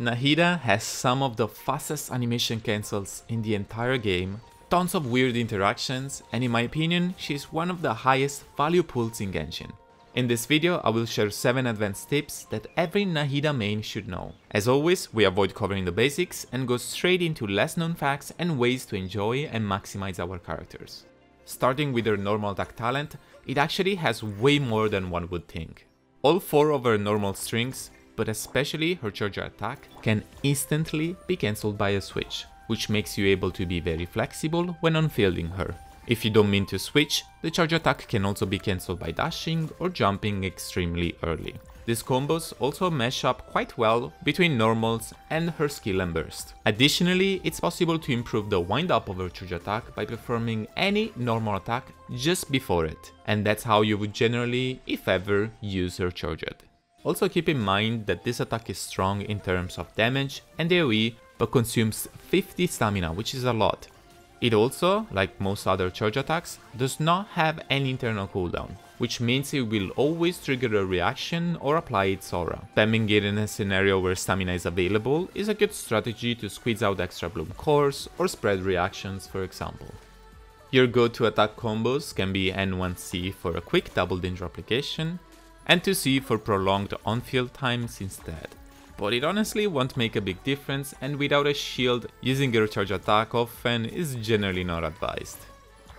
Nahida has some of the fastest animation cancels in the entire game, tons of weird interactions, and in my opinion, she's one of the highest value pools in Genshin. In this video, I will share 7 advanced tips that every Nahida main should know. As always, we avoid covering the basics and go straight into less known facts and ways to enjoy and maximize our characters. Starting with her normal attack talent, it actually has way more than one would think. All 4 of her normal strings, but especially her charger attack, can instantly be cancelled by a switch, which makes you able to be very flexible when unfielding her. If you don't mean to switch, the charge attack can also be cancelled by dashing or jumping extremely early. These combos also mesh up quite well between normals and her skill and burst. Additionally, it's possible to improve the wind up of her charge attack by performing any normal attack just before it, and that's how you would generally, if ever, use her charged. Also keep in mind that this attack is strong in terms of damage and AoE, but consumes 50 stamina, which is a lot, it also, like most other charge attacks, does not have any internal cooldown, which means it will always trigger a reaction or apply its aura. Spamming it in a scenario where stamina is available is a good strategy to squeeze out extra bloom cores or spread reactions for example. Your go-to attack combos can be N1C for a quick double Dendro application, and 2C for prolonged on-field times instead but it honestly won't make a big difference and without a shield, using a recharge attack often is generally not advised.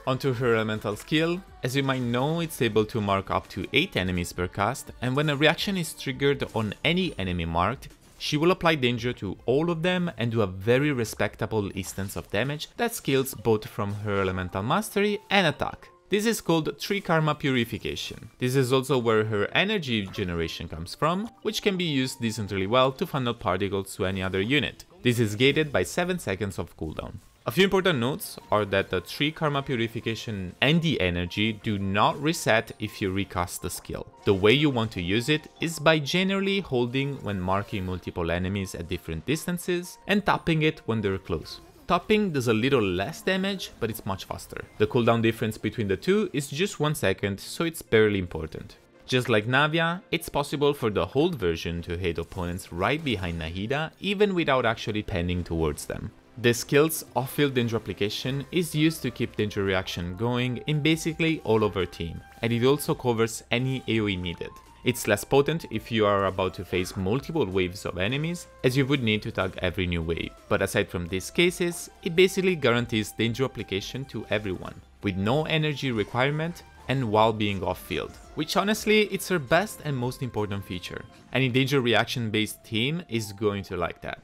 Onto her elemental skill, as you might know it's able to mark up to 8 enemies per cast and when a reaction is triggered on any enemy marked, she will apply Dendro to all of them and do a very respectable instance of damage that scales both from her elemental mastery and attack. This is called Tri-Karma Purification. This is also where her energy generation comes from, which can be used decently well to funnel particles to any other unit. This is gated by 7 seconds of cooldown. A few important notes are that the Tri-Karma Purification and the energy do not reset if you recast the skill. The way you want to use it is by generally holding when marking multiple enemies at different distances and tapping it when they're close. Topping does a little less damage, but it's much faster. The cooldown difference between the two is just 1 second, so it's barely important. Just like Navia, it's possible for the hold version to hit opponents right behind Nahida, even without actually panning towards them. The skill's off-field Dendro application is used to keep Dendro reaction going in basically all of her team, and it also covers any AoE needed. It's less potent if you are about to face multiple waves of enemies, as you would need to tag every new wave. But aside from these cases, it basically guarantees Dendro application to everyone, with no energy requirement and while being off-field, which honestly it's her best and most important feature. Any Dendro reaction based team is going to like that.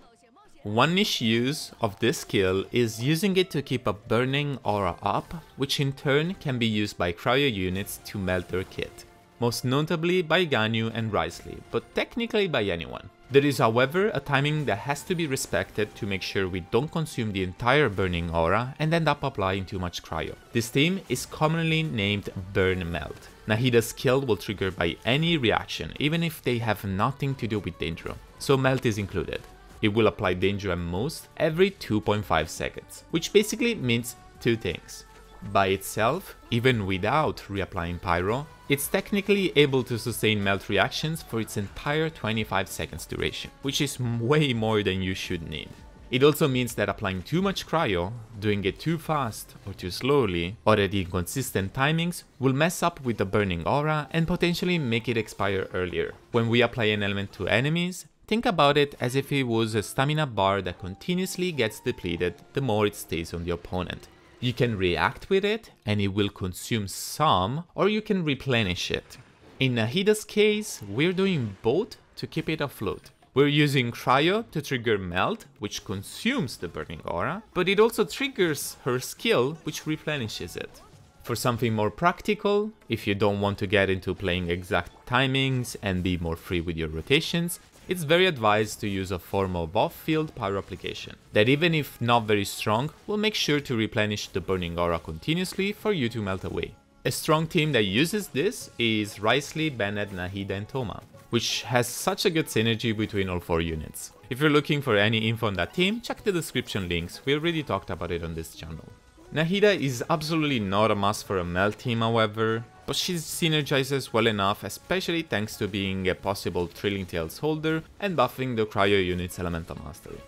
One niche use of this skill is using it to keep a burning aura up, which in turn can be used by cryo units to melt their kit most notably by Ganyu and Wriothesley, but technically by anyone. There is however a timing that has to be respected to make sure we don't consume the entire burning aura and end up applying too much cryo. This team is commonly named Burn Melt. Nahida's skill will trigger by any reaction, even if they have nothing to do with Dendro, so Melt is included. It will apply Dendro at most every 2.5 seconds, which basically means two things. By itself, even without reapplying Pyro, it's technically able to sustain melt reactions for its entire 25 seconds duration, which is way more than you should need. It also means that applying too much cryo, doing it too fast or too slowly, or at inconsistent timings will mess up with the burning aura and potentially make it expire earlier. When we apply an element to enemies, think about it as if it was a stamina bar that continuously gets depleted the more it stays on the opponent. You can react with it and it will consume some or you can replenish it. In Nahida's case, we're doing both to keep it afloat. We're using Cryo to trigger Melt, which consumes the burning aura, but it also triggers her skill, which replenishes it. For something more practical, if you don't want to get into playing exact timings and be more free with your rotations, it's very advised to use a formal of off-field pyro application, that even if not very strong, will make sure to replenish the burning aura continuously for you to melt away. A strong team that uses this is Wriothesley, Bennett, Nahida and Thoma, which has such a good synergy between all 4 units. If you're looking for any info on that team, check the description links, we already talked about it on this channel. Nahida is absolutely not a must for a melt team however, but she synergizes well enough, especially thanks to being a possible Thrilling Tales holder and buffing the Cryo unit's Elemental Mastery.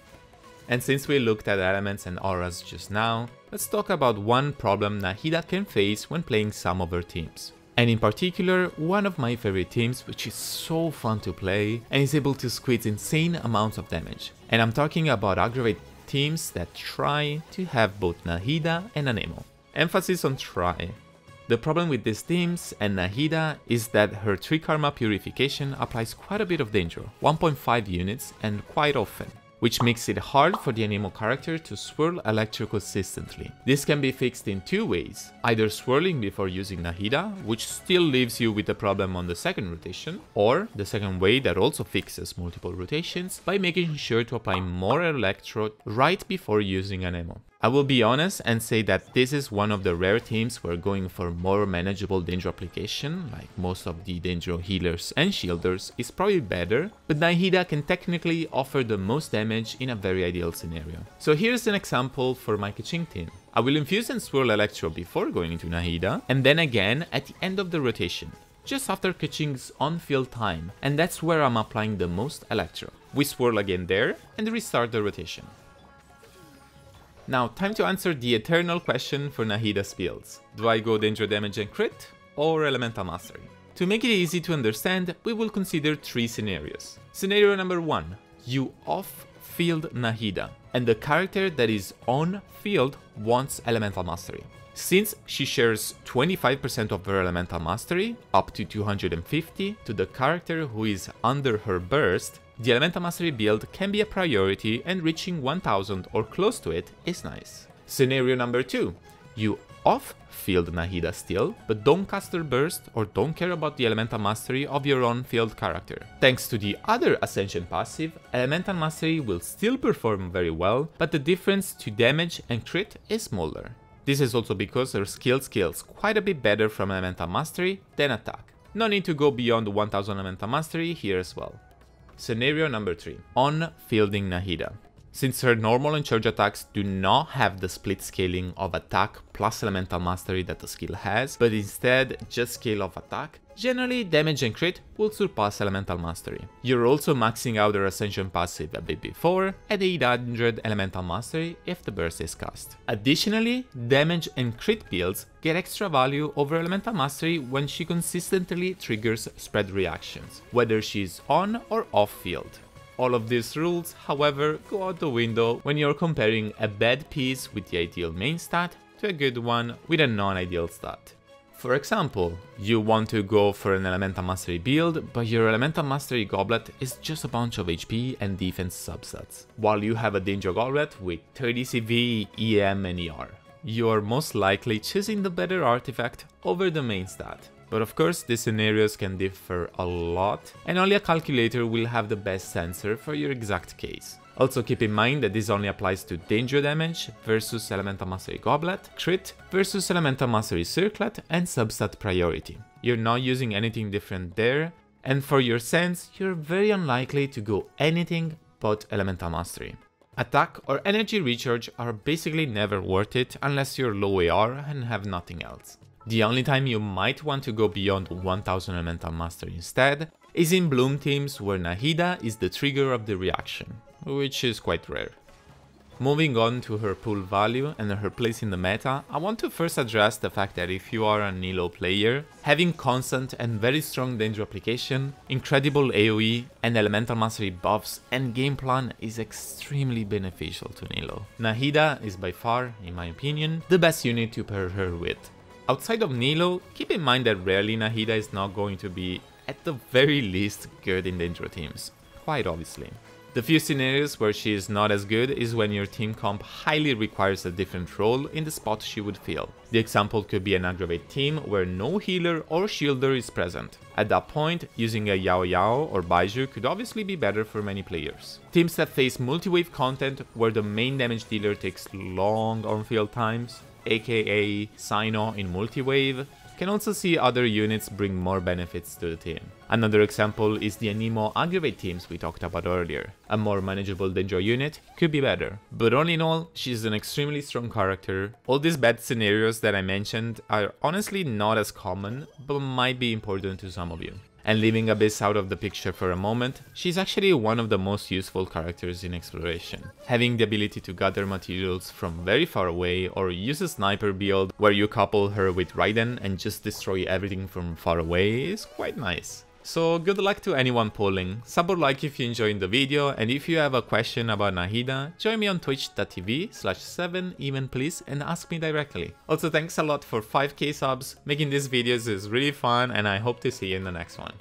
And since we looked at elements and auras just now, let's talk about one problem Nahida can face when playing some of her teams. And in particular, one of my favorite teams which is so fun to play and is able to squeeze insane amounts of damage. And I'm talking about aggravate teams that try to have both Nahida and Anemo. Emphasis on try. The problem with these teams and Nahida is that her Tri-Karma Purification applies quite a bit of Dendro, 1.5 units and quite often which makes it hard for the Anemo character to swirl Electro consistently. This can be fixed in two ways, either swirling before using Nahida, which still leaves you with a problem on the second rotation, or the second way that also fixes multiple rotations by making sure to apply more Electro right before using an Anemo. I will be honest and say that this is one of the rare teams where going for more manageable Dendro application, like most of the Dendro healers and shielders, is probably better, but Nahida can technically offer the most damage in a very ideal scenario. So here's an example for my Keqing team. I will infuse and swirl Electro before going into Nahida, and then again at the end of the rotation, just after Keqing's on-field time, and that's where I'm applying the most Electro. We swirl again there, and restart the rotation. Now, time to answer the eternal question for Nahida's builds. Do I go Dendro Damage and Crit, or Elemental Mastery? To make it easy to understand, we will consider three scenarios. Scenario number 1. You off-field Nahida, and the character that is on-field wants Elemental Mastery. Since she shares 25% of her elemental mastery, up to 250, to the character who is under her burst, the elemental mastery build can be a priority and reaching 1000 or close to it is nice. Scenario number 2. You off-field Nahida still, but don't cast her burst or don't care about the elemental mastery of your own field character. Thanks to the other Ascension passive, elemental mastery will still perform very well, but the difference to damage and crit is smaller. This is also because her skill scales quite a bit better from Elemental Mastery than attack. No need to go beyond 1000 Elemental Mastery here as well. Scenario number 3. On Fielding Nahida. Since her normal and charge attacks do not have the split scaling of attack plus elemental mastery that the skill has, but instead just scale of attack, generally damage and crit will surpass elemental mastery. You're also maxing out her ascension passive a bit before at 800 elemental mastery if the burst is cast. Additionally, damage and crit builds get extra value over elemental mastery when she consistently triggers spread reactions, whether she's on or off field. All of these rules, however, go out the window when you're comparing a bad piece with the ideal main stat to a good one with a non-ideal stat. For example, you want to go for an Elemental Mastery build, but your Elemental Mastery Goblet is just a bunch of HP and defense subsets, while you have a Dendro Goblet with 30 CV, EM and ER. You are most likely choosing the better artifact over the main stat. But of course, these scenarios can differ a lot, and only a calculator will have the best answer for your exact case. Also keep in mind that this only applies to Dendro damage versus Elemental Mastery Goblet, crit versus Elemental Mastery Circlet, and substat priority. You're not using anything different there, and for your sense, you're very unlikely to go anything but Elemental Mastery. Attack or energy recharge are basically never worth it unless you're low AR and have nothing else. The only time you might want to go beyond 1000 Elemental Mastery instead is in Bloom teams where Nahida is the trigger of the reaction, which is quite rare. Moving on to her pool value and her place in the meta, I want to first address the fact that if you are a Nilou player, having constant and very strong Dendro application, incredible AoE and elemental mastery buffs and game plan is extremely beneficial to Nilou. Nahida is by far, in my opinion, the best unit to pair her with. Outside of Nilou, keep in mind that rarely Nahida is not going to be, at the very least, good in Dendro teams. Quite obviously. The few scenarios where she is not as good is when your team comp highly requires a different role in the spot she would fill. The example could be an aggravate team where no healer or shielder is present. At that point, using a Yao Yao or Baizhu could obviously be better for many players. Teams that face multi-wave content where the main damage dealer takes long on-field times aka Cyno in multi-wave, can also see other units bring more benefits to the team. Another example is the Anemo Aggravate teams we talked about earlier. A more manageable Dendro unit could be better. But all in all, she's an extremely strong character. All these bad scenarios that I mentioned are honestly not as common, but might be important to some of you. And leaving Abyss out of the picture for a moment, she's actually one of the most useful characters in exploration. Having the ability to gather materials from very far away or use a sniper build where you couple her with Raiden and just destroy everything from far away is quite nice. So good luck to anyone polling, sub or like if you enjoyed the video and if you have a question about Nahida, join me on twitch.tv slash 7 even please and ask me directly. Also thanks a lot for 5k subs, making these videos is really fun and I hope to see you in the next one.